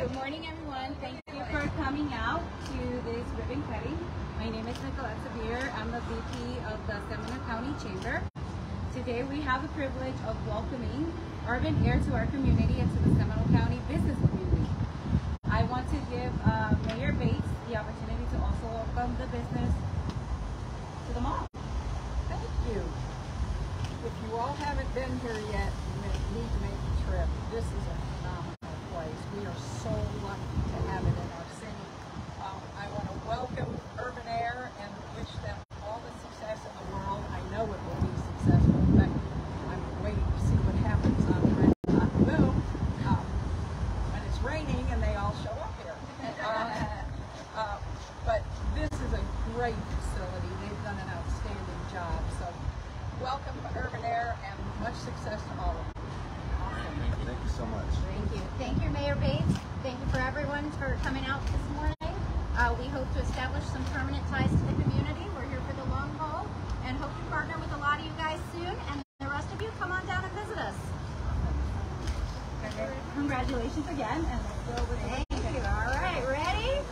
Good morning, everyone. Thank you for coming out to this ribbon cutting. My name is Nicolette Severe. I'm the VP of the Seminole County Chamber. Today we have the privilege of welcoming Urban Air to our community and to the Seminole County business community. I want to give uh, Mayor Bates the opportunity to also welcome the business to the mall. Thank you. If you all haven't been here yet, you need to make the trip. This is a phenomenal place. We are so lucky to have it in our city. Um, I want to welcome Urban Air and wish them all the success in the world. I know it will be successful. In fact, I'm waiting to see what happens on Red Hot Boom um, when it's raining and they all show up here. Uh, uh, but this is a great facility. They've done an outstanding job. So welcome to Urban Air and much success to all of you. Thank you so much. Thank you. Thank you, Mayor Bates. Thank for coming out this morning. Uh, we hope to establish some permanent ties to the community. We're here for the long haul and hope to partner with a lot of you guys soon. And the rest of you, come on down and visit us. Congratulations again, and let's go over Thank you. All right, ready?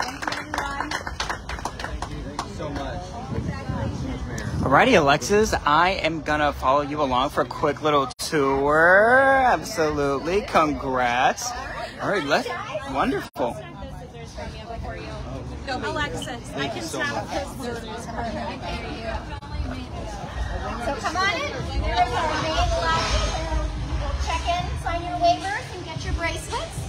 Thank you, everyone. Thank you. Thank you so much. Congratulations. Alrighty, Alexis, I am gonna follow you along for a quick little tour. Absolutely, congrats. All right, let's wonderful. Alexis, I can so snap a. So come on in. There's our main lobby. We'll check in, sign your waivers, and get your bracelets.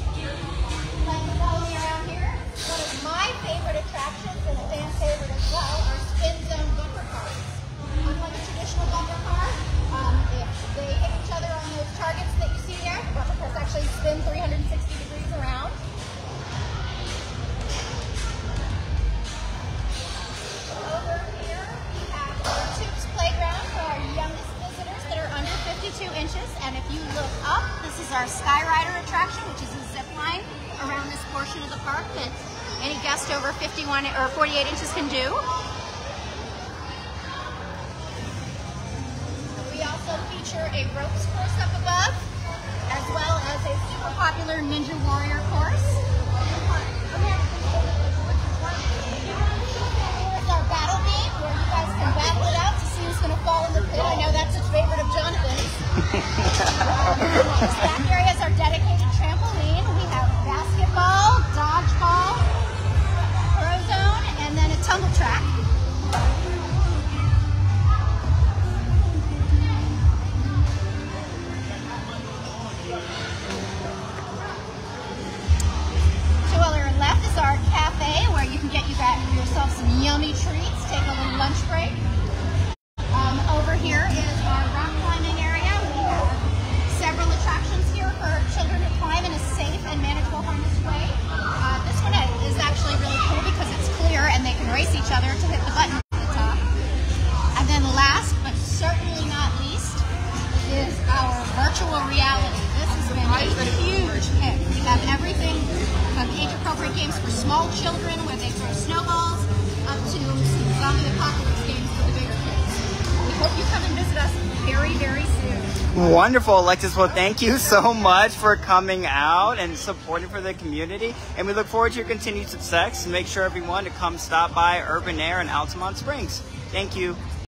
Our Skyrider attraction, which is a zip line around this portion of the park that any guest over 51 or 48 inches can do. We also feature a ropes course up above, as well as a super popular Ninja Warrior course. Back area is our dedicated trampoline. We have basketball, dodgeball, throw zone, and then a tumble track. To our left is our cafe where you can get you yourself some yummy treats, take a little lunch break. And they can race each other to hit the button at the top. And then last but certainly not least is our virtual reality. This has been a huge hit. We have everything from age-appropriate games for small children where they throw snowballs up to some zombie apocalypse games for the bigger kids. We hope you come and visit us very, very. Wonderful, Alexis. Well, thank you so much for coming out and supporting for the community. And we look forward to your continued success. Make sure everyone to come stop by Urban Air in Altamonte Springs. Thank you.